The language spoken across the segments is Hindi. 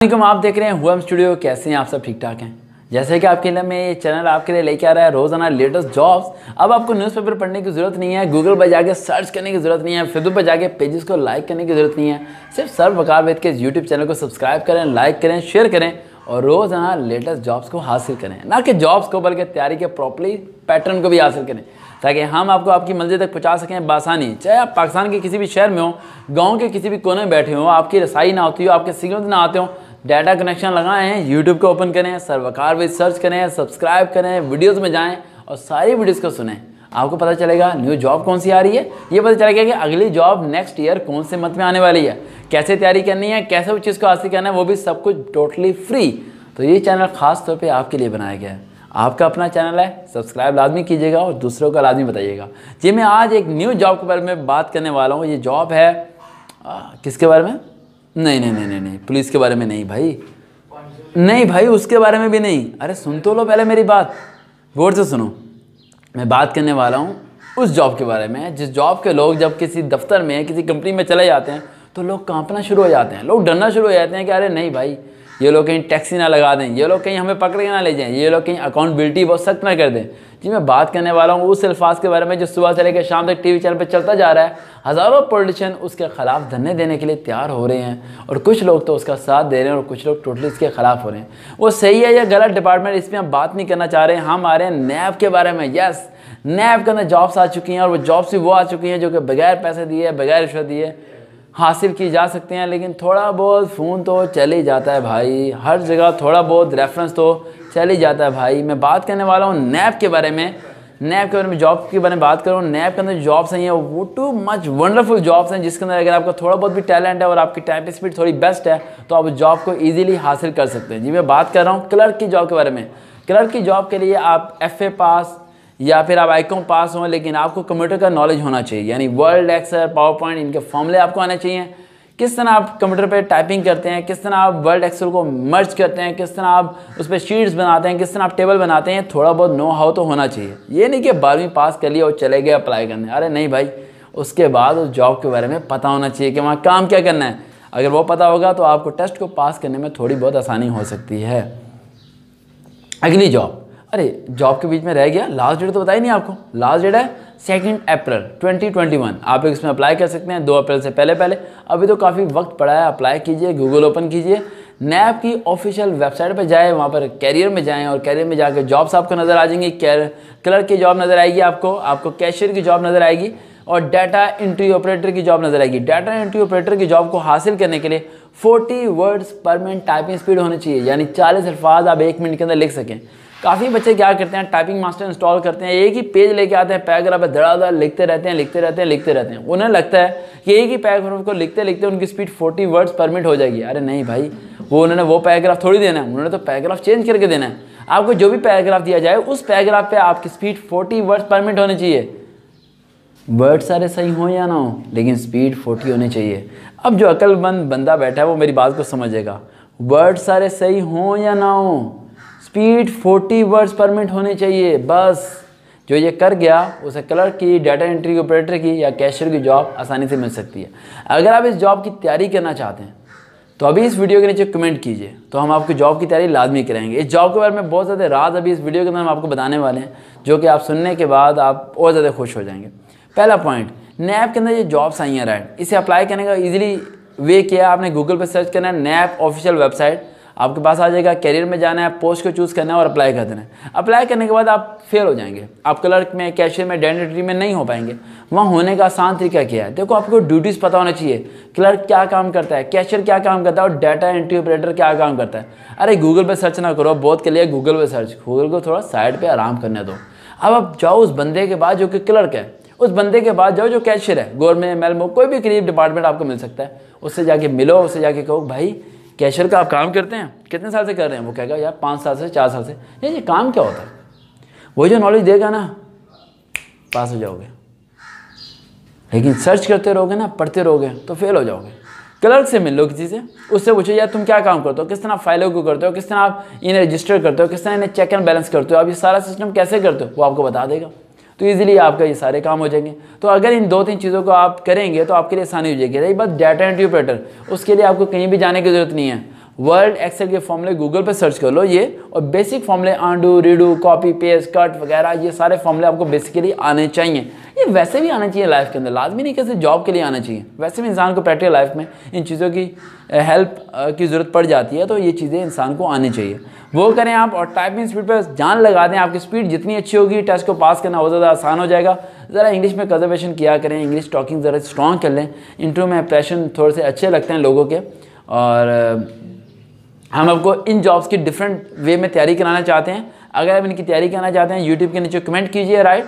वालेकुम आप देख रहे हैं हुआ स्टूडियो। कैसे हैं आप सब? ठीक ठाक हैं? जैसे कि आपके लिए मैं ये चैनल आपके लिए लेके आ रहा है, रोज़ाना लेटेस्ट जॉब्स। अब आपको न्यूज़पेपर पढ़ने की ज़रूरत नहीं है गूगल पर जाके सर्च करने की ज़रूरत नहीं है फेसबुक पर जाके पेजेस को लाइक करने की ज़रूरत नहीं है। सिर्फ़ सर वकार वेद के यूट्यूब चैनल को सब्सक्राइब करें लाइक करें शेयर करें और रोज़ाना लेटेस्ट जॉब्स को हासिल करें। ना कि जॉब्स को, बल्कि तैयारी के प्रॉपरली पैटर्न को भी हासिल करें, ताकि हम आपको आपकी मंजिल तक पहुँचा सकें बासानी। चाहे आप पाकिस्तान के किसी भी शहर में हो, गाँव के किसी भी कोने में बैठे हो, आपकी रसाई ना होती हो, आपके सिग्नल ना आते हो डाटा कनेक्शन लगाए हैं यूट्यूब को ओपन करें, सर्वकार भी सर्च करें, सब्सक्राइब करें, वीडियोस में जाएँ और सारी वीडियोस को सुनें। आपको पता चलेगा न्यू जॉब कौन सी आ रही है? ये पता चलेगा कि अगली जॉब नेक्स्ट ईयर कौन से मंथ में आने वाली है। कैसे तैयारी करनी है, कैसे उस चीज़ को हासिल करना है, वो भी सब कुछ टोटली फ्री तो ये चैनल खास तौर पर आपके लिए बनाया गया है। आपका अपना चैनल है सब्सक्राइब लाजमी कीजिएगा और दूसरों का लाजमी बताइएगा। जी, मैं आज एक न्यू जॉब के बारे में बात करने वाला हूँ। ये जॉब है किसके बारे में? नहीं नहीं नहीं नहीं नहीं, पुलिस के बारे में नहीं भाई। नहीं भाई, उसके बारे में भी नहीं। अरे सुन तो लो पहले मेरी बात। गौर से सुनो। मैं बात करने वाला हूँ उस जॉब के बारे में, जिस जॉब के लोग जब किसी दफ्तर में, किसी कंपनी में चले जाते हैं तो लोग कांपना शुरू हो जाते हैं। लोग डरना शुरू हो जाते हैं कि अरे नहीं भाई ये लोग कहीं टैक्सी ना लगा दें, ये लोग कहीं हमें पकड़ के ना ले जाएँ, ये लोग कहीं अकाउंटबिलिटी बहुत सख्त ना कर दें। जी, मैं बात करने वाला हूँ उस अल्फाज के बारे में जो सुबह से लेकर शाम तक टीवी चैनल पर चलता जा रहा है। हज़ारों पॉलिटिशियन उसके खिलाफ धरने देने के लिए तैयार हो रहे हैं और कुछ लोग तो उसका साथ दे रहे हैं और कुछ लोग टोटली इसके खिलाफ हो रहे हैं। वो सही है या गलत डिपार्टमेंट इस पर हम बात नहीं करना चाह रहे हैं। हम आ रहे हैं नैब के बारे में यस नैब के अंदर जॉब्स आ चुकी हैं और वो जॉब्स भी वो आ चुकी हैं जो कि बगैर पैसे दिए, बगैर रिश्वत दिए हासिल की जा सकते हैं, लेकिन थोड़ा बहुत फ़ोन तो चल ही जाता है भाई। हर जगह थोड़ा बहुत रेफरेंस तो चल ही जाता है भाई। मैं बात करने वाला हूँ नैप के बारे में। नैप के बारे में जॉब के बारे में बात करूँ। नैप के अंदर जॉब्स हैं वो टू मच वंडरफुल जॉब्स हैं, जिसके अंदर अगर आपका थोड़ा बहुत भी टैलेंट है और आपकी टाइप स्पीड थोड़ी बेस्ट है तो आप जॉब को ईजिली हासिल कर सकते हैं। जी, मैं बात कर रहा हूँ क्लर्क की जॉब के बारे में। क्लर्क की जॉब के लिए आप एफए पास या फिर आप आईकॉम पास हों, लेकिन आपको कंप्यूटर का नॉलेज होना चाहिए। यानी वर्ल्ड एक्सर पावर पॉइंट इनके फॉर्मूले आपको आने चाहिए। किस तरह आप कंप्यूटर पे टाइपिंग करते हैं, किस तरह आप वर्ल्ड एक्सेल को मर्ज करते हैं, किस तरह आप उस पर शीट्स बनाते हैं, किस तरह आप टेबल बनाते हैं, थोड़ा बहुत नो हाउ तो होना चाहिए। ये नहीं कि बारहवीं पास कर लिया और चले गए अप्लाई करने। अरे नहीं भाई, उसके बाद उस जॉब के बारे में पता होना चाहिए कि वहाँ काम क्या करना है। अगर वो पता होगा तो आपको टेस्ट को पास करने में थोड़ी बहुत आसानी हो सकती है। अगली जॉब अरे जॉब के बीच में रह गया। लास्ट डेट तो बताई नहीं आपको। लास्ट डेट है सेकेंड अप्रैल 2021 आप इसमें अप्लाई कर सकते हैं, दो अप्रैल से पहले पहले। अभी तो काफ़ी वक्त पड़ा है अप्लाई कीजिए गूगल ओपन कीजिए। नैब की ऑफिशियल वेबसाइट पर जाए, वहाँ पर कैरियर में जाएँ और कैरियर में जाकर जॉब्स आपको नज़र आ जाएँगी। क्लर्क की जॉब नज़र आएगी आपको आपको कैशियर की जॉब नज़र आएगी और डाटा एंट्री ऑपरेटर की जॉब नज़र आएगी। डाटा एंट्री ऑपरेटर की जॉब को हासिल करने के लिए 40 words per minute typing speed होनी चाहिए। यानी 40 अल्फाज आप एक मिनट के अंदर लिख सकें। काफ़ी बच्चे क्या करते हैं टाइपिंग मास्टर इंस्टॉल करते हैं, एक ही पेज लेके आते हैं पैराग्राफ धड़ाधड़ लिखते रहते हैं, लिखते रहते हैं, लिखते रहते हैं। उन्हें लगता है कि एक ही पैराग्राफ को लिखते लिखते उनकी स्पीड 40 वर्ड्स पर मिनट हो जाएगी। अरे नहीं भाई, वो उन्होंने वो पैराग्राफ थोड़ी देना है, उन्होंने तो पैराग्राफ चेंज करके देना है। आपको जो भी पैराग्राफ दिया जाए, उस पैराग्राफ पे आपकी speed forty words per minute होनी चाहिए। वर्ड सारे सही हो या ना हो, लेकिन स्पीड फोर्टी होनी चाहिए। अब जो अक्लमंद बंदा बैठा है, वो मेरी बात को समझेगा। वर्ड सारे सही हों या ना हो स्पीड 40 वर्ड्स पर मिनट होनी चाहिए, बस। जो ये कर गया, उसे क्लर्क की, डाटा एंट्री ऑपरेटर की, या कैशियर की जॉब आसानी से मिल सकती है। अगर आप इस जॉब की तैयारी करना चाहते हैं तो अभी इस वीडियो के नीचे कमेंट कीजिए। तो हम आपकी जॉब की तैयारी लाजमी करेंगे। इस जॉब के बारे में बहुत ज़्यादा राज अभी इस वीडियो के अंदर हम आपको बताने वाले हैं, जो कि आप सुनने के बाद आप और ज़्यादा खुश हो जाएँगे। पहला पॉइंट नैप के अंदर ये जॉब्स आई हैं राइट इसे अप्लाई करने का ईजिली वे किया आपने गूगल पर सर्च करना है, नैप ऑफिशियल वेबसाइट आपके पास आ जाएगा कैरियर में जाना है पोस्ट को चूज़ करना है और अप्लाई कर देना है। अप्लाई करने के बाद आप फेल हो जाएँगे। आप क्लर्क में कैशियर में डेंटिटी में नहीं हो पाएँगे। वहाँ होने का आसान तरीका क्या है? देखो, आपको ड्यूटीज़ पता होना चाहिए। क्लर्क क्या काम करता है? कैशियर क्या काम करता है? और डाटा एंट्री ऑपरेटर क्या काम करता है? अरे गूगल पर सर्च ना करो, बहुत के लिए गूगल पर सर्च गूगल को थोड़ा साइड पर आराम करने दो। अब आप जाओ उस बंदे के बाद जो कि क्लर्क है। उस बंदे के बाद जाओ जो कैशियर है। गवर्नमेंट मेलमो कोई भी करीब डिपार्टमेंट आपको मिल सकता है। उससे जाके मिलो, उससे जाके कहो, भाई कैशियर का आप काम करते हैं, कितने साल से कर रहे हैं? वो कहेगा, यार, पाँच साल से, चार साल से। ये ये काम क्या होता है? वही जो नॉलेज देगा ना, पास हो जाओगे। लेकिन सर्च करते रहोगे ना, पढ़ते रहोगे तो फेल हो जाओगे। क्लर्क से मिल लो किसी से, उससे पूछो, यार, तुम क्या काम करते हो? किस तरह फाइलों को करते हो? किस तरह आप इन्हें रजिस्टर करते हो? किस तरह इन्हें चेक एंड बैलेंस करते हो? आप ये सारा सिस्टम कैसे करते हो? वो आपको बता देगा। तो ईजिली आपका ये सारे काम हो जाएँगे। तो अगर इन दो तीन चीज़ों को आप करेंगे तो आपके लिए आसानी हो जाएगी। रही बात डाटा एंट्री ऑपरेटर उसके लिए आपको कहीं भी जाने की ज़रूरत नहीं है। वर्ल्ड एक्सेल के फॉर्मूले गूगल पर सर्च कर लो ये, और बेसिक फॉर्मूले undo redo copy paste cut वगैरह, ये सारे फॉर्मूले आपको बेसिकली आने चाहिए। ये वैसे भी आना चाहिए लाइफ के अंदर। लाजमी नहीं कैसे जॉब के लिए आना चाहिए। वैसे भी इंसान को प्रैक्टिकल लाइफ में इन चीज़ों की हेल्प की ज़रूरत पड़ जाती है तो ये चीज़ें इंसान को आनी चाहिए। वो करें आप और टाइपिंग स्पीड पर जान लगा दें आपकी स्पीड जितनी अच्छी होगी। टेस्ट को पास करना बहुत ज़्यादा आसान हो जाएगा। ज़रा इंग्लिश में कंजर्वेशन किया करें। इंग्लिश टॉकिंग ज़रा स्ट्रॉन्ग कर लें। इंटरव्यू में इंप्रेशन थोड़े से अच्छे लगते हैं लोगों के। और हम आपको इन जॉब्स की डिफरेंट वे में तैयारी कराना चाहते हैं। अगर आप इनकी तैयारी कराना चाहते हैं यूट्यूब के नीचे कमेंट कीजिए राइट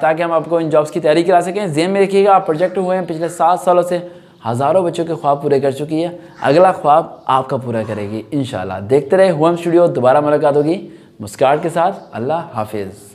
ताकि हम आपको इन जॉब्स की तैयारी करा सकें। जेम में रखिएगा आप प्रोजेक्ट हुए हैं, पिछले सात सालों से हज़ारों बच्चों के ख्वाब पूरे कर चुकी है। अगला ख्वाब आपका पूरा करेगी इन देखते रहे होम स्टूडियो दोबारा मुलाकात होगी। मुस्काट के साथ, अल्लाह हाफिज़।